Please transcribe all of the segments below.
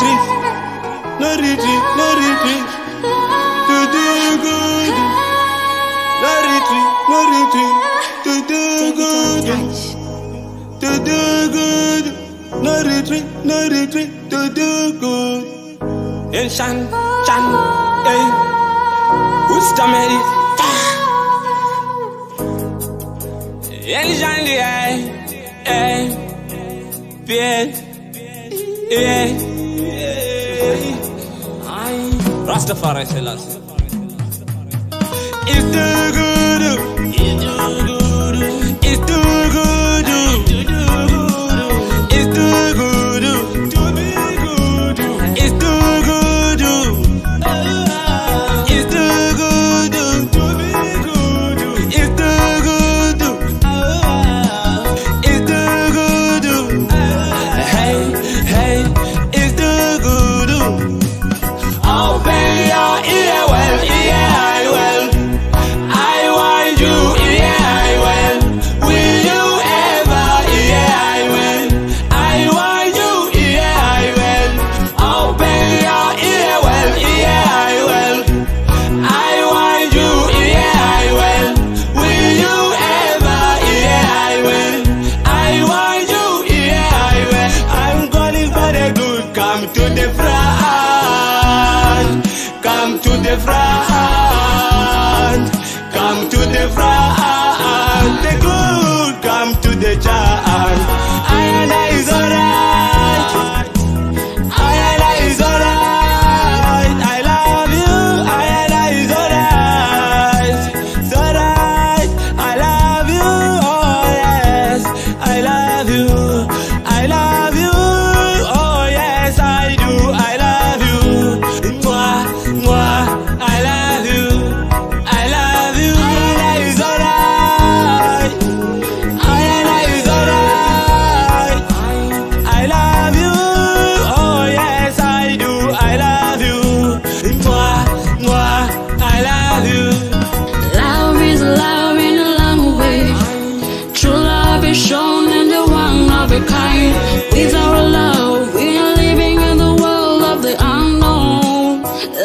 retreat, no retreat, no retreat. To do good, no retreat, no retreat. To do good, to yeah. I, I, Rastafari Selassie. If the the front, come to the front. The good come to the chant. Ayana is alright. Ayana is alright. I love you. Ayana is alright. It's alright. I love you. Oh yes, I love you.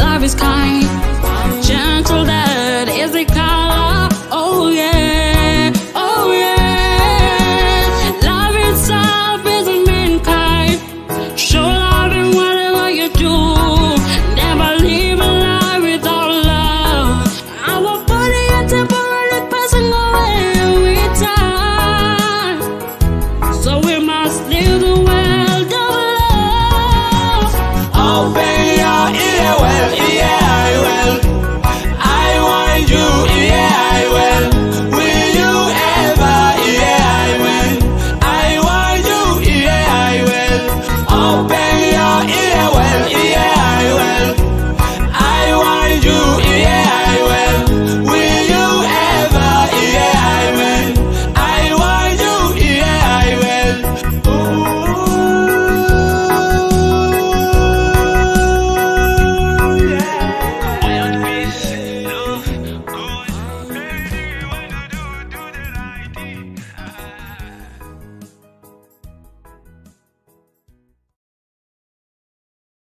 love is kind.